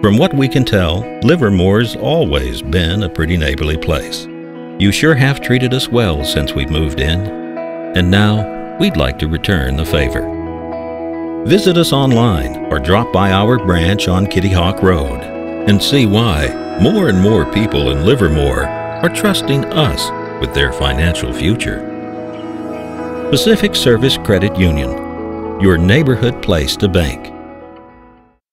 From what we can tell, Livermore's always been a pretty neighborly place. You sure have treated us well since we moved in, and now we'd like to return the favor. Visit us online or drop by our branch on Kitty Hawk Road and see why more and more people in Livermore are trusting us with their financial future. Pacific Service Credit Union, your neighborhood place to bank.